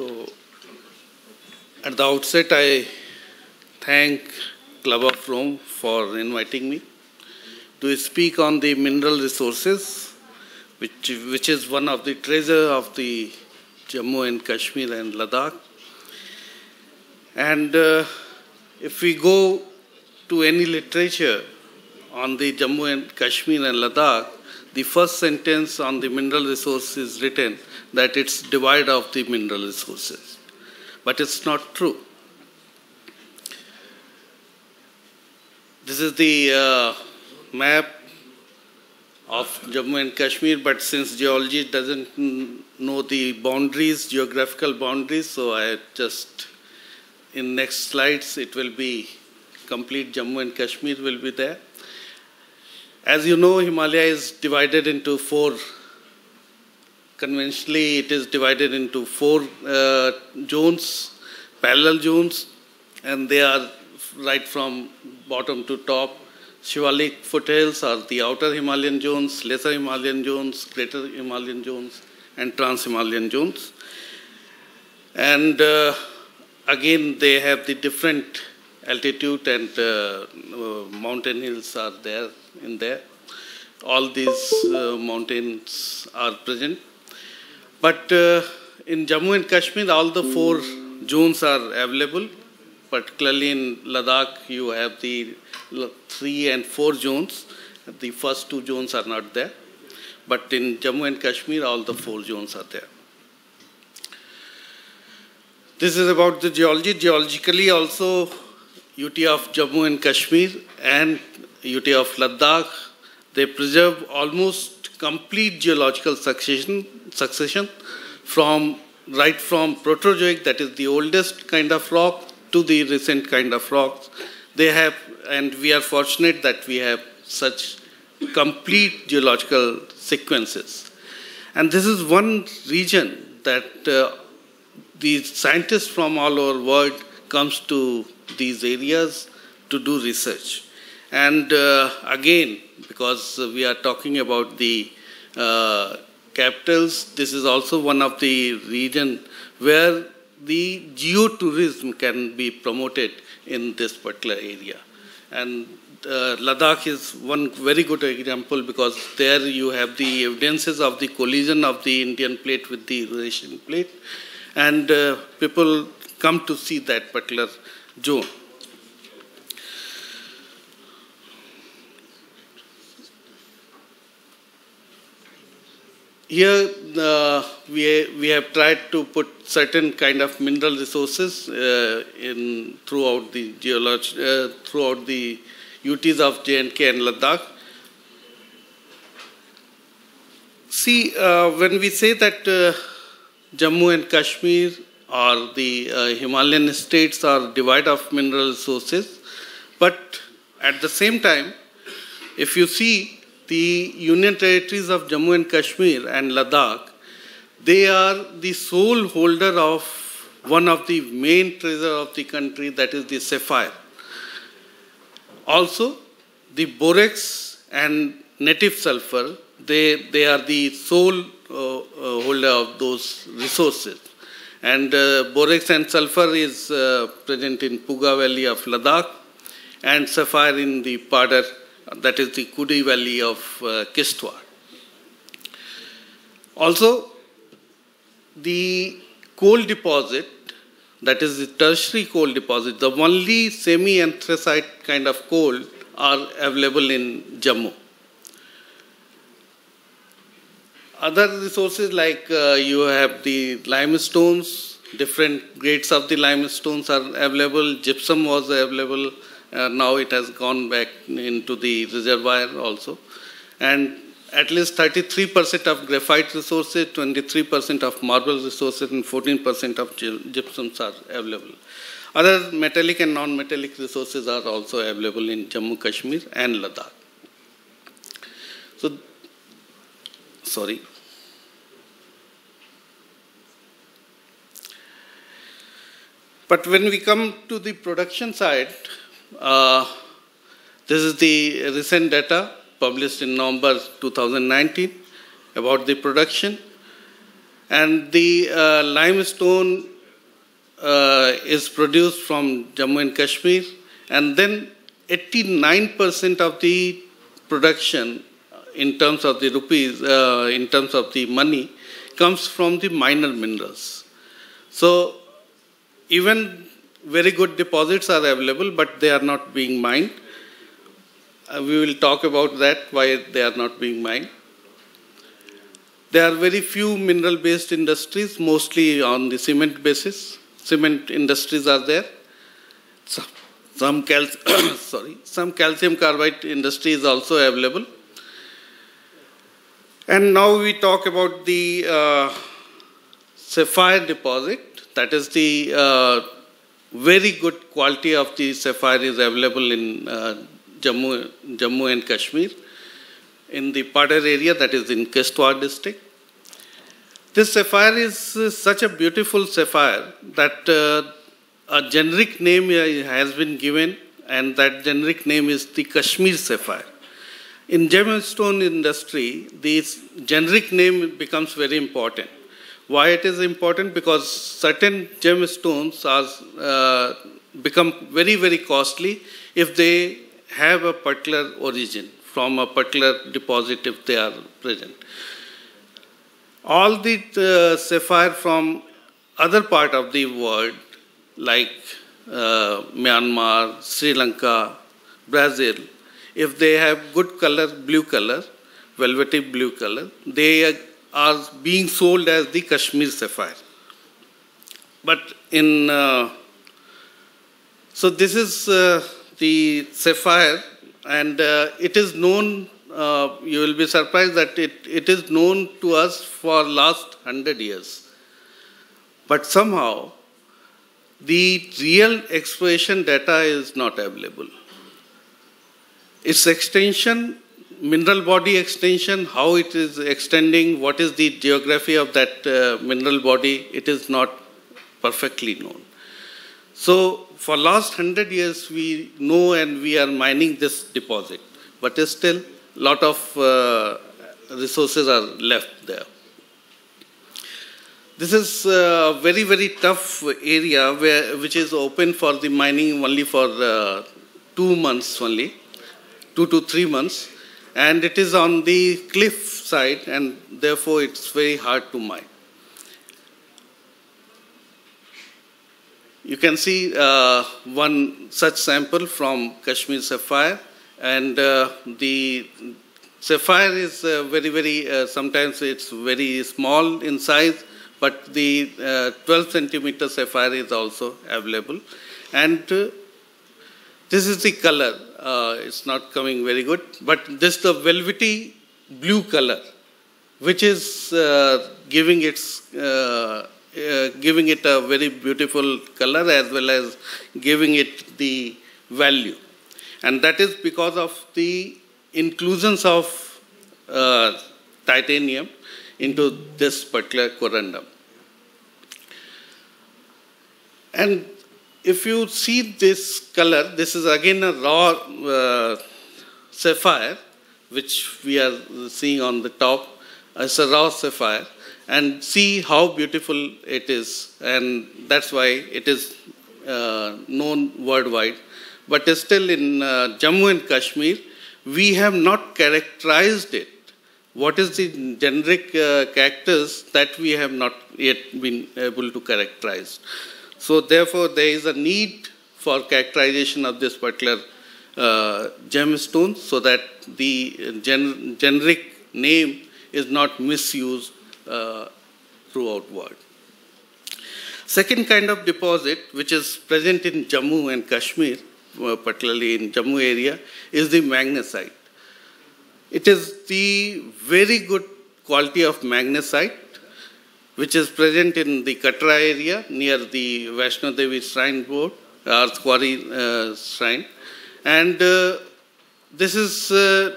So, at the outset, I thank Club of Rome for inviting me to speak on the mineral resources, which, which is one of the treasure of the Jammu and Kashmir and Ladakh. And uh, if we go to any literature on the Jammu and Kashmir and Ladakh, the first sentence on the mineral resource is written that it's divide of the mineral resources. But it's not true. This is the uh, map of Jammu and Kashmir, but since geology doesn't know the boundaries, geographical boundaries, so I just, in next slides, it will be complete Jammu and Kashmir will be there. As you know, Himalaya is divided into four. Conventionally, it is divided into four uh, zones, parallel zones, and they are right from bottom to top. Shivalik foothills are the outer Himalayan zones, lesser Himalayan zones, greater Himalayan zones, and trans Himalayan zones. And uh, again, they have the different altitude and uh, uh, mountain hills are there in there. All these uh, mountains are present. But in Jammu and Kashmir, all the four zones are available. Particularly in Ladakh, you have the three and four zones. The first two zones are not there. But in Jammu and Kashmir, all the four zones are there. This is about the geology. Geologically, also, UT of Jammu and Kashmir and UT of Ladakh, they preserve almost complete geological succession, succession from right from Proterozoic, that is the oldest kind of rock, to the recent kind of rocks. They have, and we are fortunate that we have such complete geological sequences. And this is one region that uh, the scientists from all over world comes to these areas to do research. And uh, again, because we are talking about the uh, capitals, this is also one of the region where the geotourism can be promoted in this particular area. And uh, Ladakh is one very good example because there you have the evidences of the collision of the Indian plate with the Eurasian plate, and uh, people come to see that particular zone. Here uh, we, we have tried to put certain kind of mineral resources uh, in throughout the geology, uh, throughout the UTs of J&K and Ladakh. See, uh, when we say that uh, Jammu and Kashmir or the uh, Himalayan states are devoid of mineral sources. but at the same time, if you see the Union Territories of Jammu and Kashmir and Ladakh, they are the sole holder of one of the main treasure of the country, that is the sapphire. Also, the borax and native sulfur, they, they are the sole uh, uh, holder of those resources. And uh, borax and sulfur is uh, present in Puga Valley of Ladakh and sapphire in the Padar that is the Kudi Valley of uh, Kishtwar. Also, the coal deposit, that is the tertiary coal deposit, the only semi-anthracite kind of coal are available in Jammu. Other resources like uh, you have the limestones, different grades of the limestones are available, gypsum was available, uh, now it has gone back into the reservoir also. And at least 33% of graphite resources, 23% of marble resources, and 14% of gypsums are available. Other metallic and non-metallic resources are also available in Jammu, Kashmir, and Ladakh. So, sorry. But when we come to the production side, uh, this is the recent data published in November 2019 about the production. And the uh, limestone uh, is produced from Jammu and Kashmir, and then 89% of the production in terms of the rupees, uh, in terms of the money, comes from the minor minerals. So even very good deposits are available, but they are not being mined. Uh, we will talk about that, why they are not being mined. There are very few mineral-based industries, mostly on the cement basis. Cement industries are there. Some, cal sorry, some calcium carbide industry is also available. And now we talk about the uh, sapphire deposit. That is the uh, very good quality of the sapphire is available in uh, Jammu, Jammu and Kashmir in the Padar area that is in Kishtwar district. This sapphire is uh, such a beautiful sapphire that uh, a generic name has been given and that generic name is the Kashmir sapphire. In gemstone industry, this generic name becomes very important. Why it is important? Because certain gemstones are uh, become very, very costly if they have a particular origin from a particular deposit if they are present. All the uh, sapphire from other part of the world like uh, Myanmar, Sri Lanka, Brazil, if they have good color, blue color, velvety blue color, they are being sold as the Kashmir sapphire. But in, uh, so this is uh, the sapphire and uh, it is known, uh, you will be surprised that it, it is known to us for last hundred years. But somehow the real exploration data is not available. Its extension, mineral body extension, how it is extending, what is the geography of that uh, mineral body, it is not perfectly known. So for last 100 years, we know and we are mining this deposit, but still lot of uh, resources are left there. This is a very, very tough area where, which is open for the mining only for uh, two months only, two to three months. And it is on the cliff side and therefore it's very hard to mine. You can see uh, one such sample from Kashmir Sapphire and uh, the sapphire is uh, very, very, uh, sometimes it's very small in size but the uh, 12 centimeter sapphire is also available. And uh, this is the color. Uh, it's not coming very good, but this the velvety blue color, which is uh, giving its uh, uh, giving it a very beautiful color as well as giving it the value. And that is because of the inclusions of titanium into this particular corundum. And if you see this color, this is again a raw uh, sapphire, which we are seeing on the top. It's a raw sapphire. And see how beautiful it is. And that's why it is uh, known worldwide. But still in uh, Jammu and Kashmir, we have not characterized it what is the generic uh, characters that we have not yet been able to characterize. So therefore, there is a need for characterization of this particular uh, gemstone so that the gen generic name is not misused uh, throughout world. Second kind of deposit, which is present in Jammu and Kashmir, uh, particularly in Jammu area, is the magnesite. It is the very good quality of magnesite, which is present in the Katra area near the Vaishno Devi Shrine Board, Ardh Kuwari uh, Shrine. And uh, this is uh,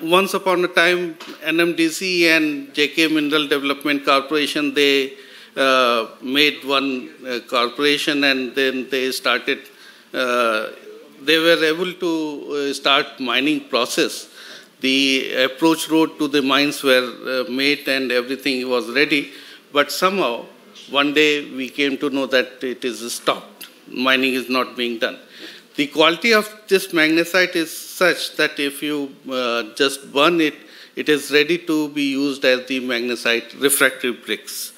once upon a time NMDC and JK Mineral Development Corporation, they uh, made one uh, corporation and then they started, uh, they were able to start mining process the approach road to the mines were uh, made and everything was ready. But somehow, one day we came to know that it is stopped. Mining is not being done. The quality of this magnesite is such that if you uh, just burn it, it is ready to be used as the magnesite refractory bricks.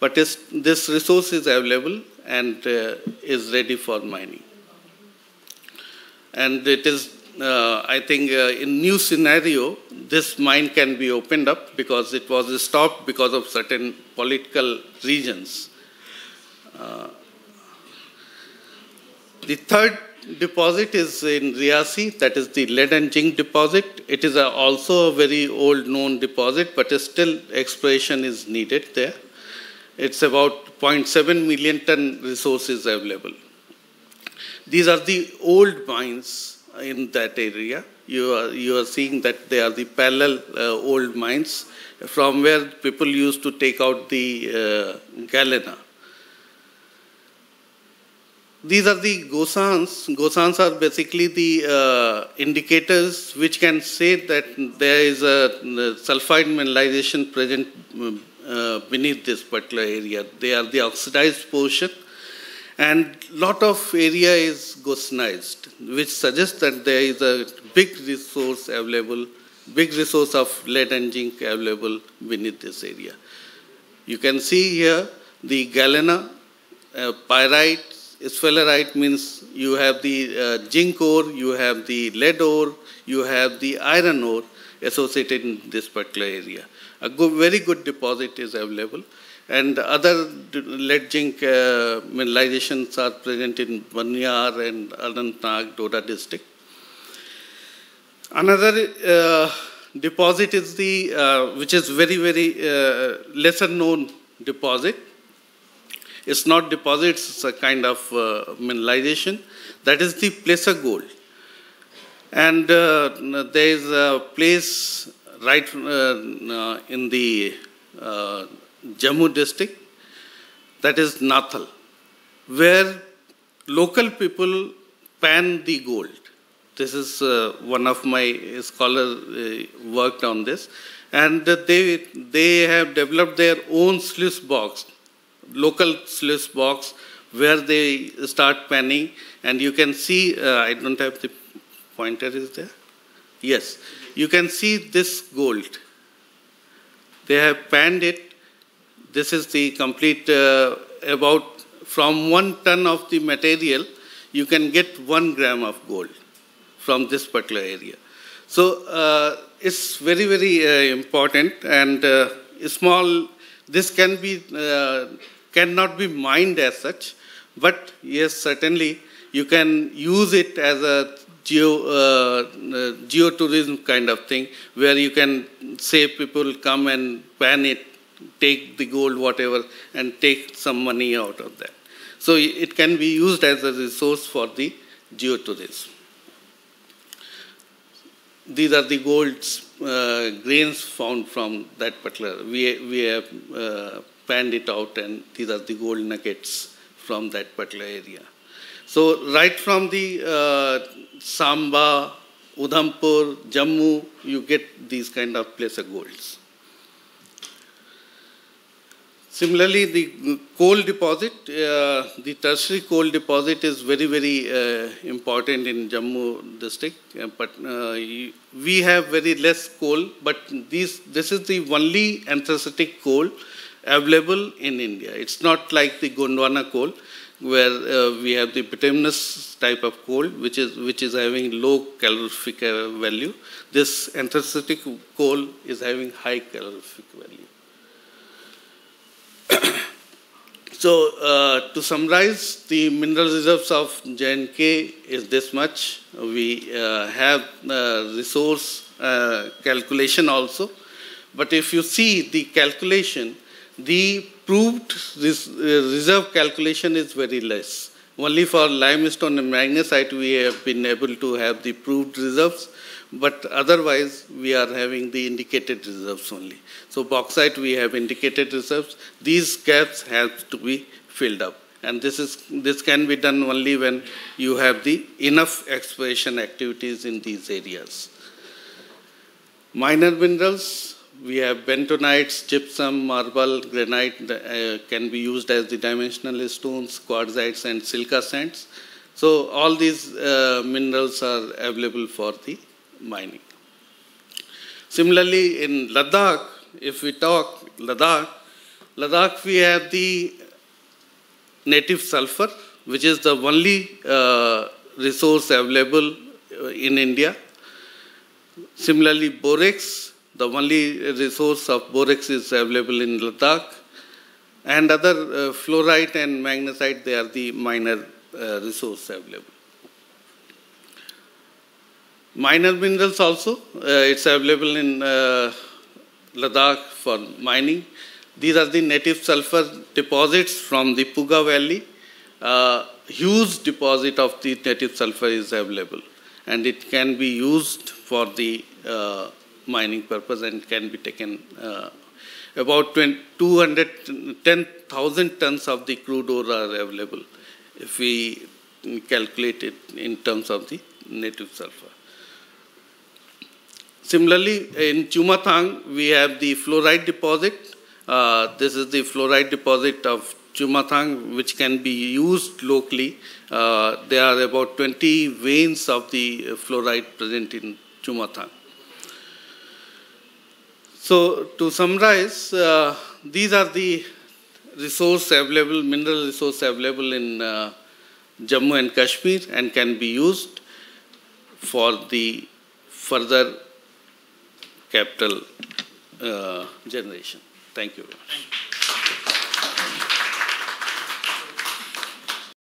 But this, this resource is available and uh, is ready for mining. And it is, uh, I think, uh, in new scenario, this mine can be opened up because it was stopped because of certain political reasons. Uh, the third deposit is in Riasi, that is the lead and zinc deposit. It is a, also a very old known deposit, but still exploration is needed there. It's about 0.7 million ton resources available. These are the old mines in that area. You are, you are seeing that they are the parallel uh, old mines from where people used to take out the uh, galena these are the gosans. Gosans are basically the uh, indicators which can say that there is a sulfide mineralization present uh, beneath this particular area. They are the oxidized portion and lot of area is gosanized, which suggests that there is a big resource available, big resource of lead and zinc available beneath this area. You can see here the galena, uh, pyrite, sphalerite means you have the uh, zinc ore, you have the lead ore, you have the iron ore associated in this particular area. A very good deposit is available. And other lead zinc uh, mineralizations are present in Banyar and Anantnag, Doda district. Another uh, deposit is the, uh, which is very, very lesser known deposit, it's not deposits, it's a kind of mineralization. That is the placer gold. And uh, there is a place right uh, in the uh, Jammu district, that is Nathal, where local people pan the gold. This is uh, one of my scholars uh, worked on this. And they, they have developed their own sluice box local sluice box where they start panning and you can see, uh, I don't have the pointer is there? Yes, you can see this gold. They have panned it. This is the complete, uh, about from one ton of the material, you can get one gram of gold from this particular area. So uh, it's very, very uh, important and uh, small, this can be uh, cannot be mined as such, but yes, certainly you can use it as a geo, uh, geotourism kind of thing, where you can say people come and pan it, take the gold, whatever, and take some money out of that. So it can be used as a resource for the geotourism. These are the gold uh, grains found from that particular. We, we have uh, panned it out and these are the gold nuggets from that particular area. So right from the uh, Samba, Udhampur, Jammu, you get these kind of placer golds. Similarly, the coal deposit, uh, the tertiary coal deposit is very, very uh, important in Jammu district. Uh, but uh, we have very less coal, but these, this is the only anthracitic coal available in India. It's not like the Gondwana coal, where uh, we have the bituminous type of coal, which is, which is having low calorific uh, value. This anthracitic coal is having high calorific value. So, uh, to summarize, the mineral reserves of J&K is this much. We uh, have uh, resource uh, calculation also. But if you see the calculation, the proved reserve calculation is very less. Only for limestone and magnesite we have been able to have the proved reserves, but otherwise we are having the indicated reserves only. So bauxite we have indicated reserves. These gaps have to be filled up. And this, is, this can be done only when you have the enough exploration activities in these areas. Minor minerals, we have bentonites, gypsum, marble, granite uh, can be used as the dimensional stones, quartzites, and silica sands. So all these uh, minerals are available for the mining. Similarly, in Ladakh, if we talk Ladakh, Ladakh we have the native sulfur, which is the only uh, resource available uh, in India. Similarly, borax, the only resource of borax is available in Ladakh. And other uh, fluorite and magnesite, they are the minor uh, resource available. Minor minerals also, uh, it's available in uh, Ladakh for mining. These are the native sulfur deposits from the Puga Valley. Uh, huge deposit of the native sulfur is available and it can be used for the uh, mining purpose and can be taken uh, about 210,000 tons of the crude ore are available if we calculate it in terms of the native sulfur. Similarly, in Chumathang, we have the fluorite deposit. Uh, this is the fluorite deposit of Chumathang, which can be used locally. Uh, there are about 20 veins of the fluorite present in Chumathang. So, to summarize, uh, these are the resource available, mineral resource available in uh, Jammu and Kashmir and can be used for the further capital uh, generation. Thank you very much.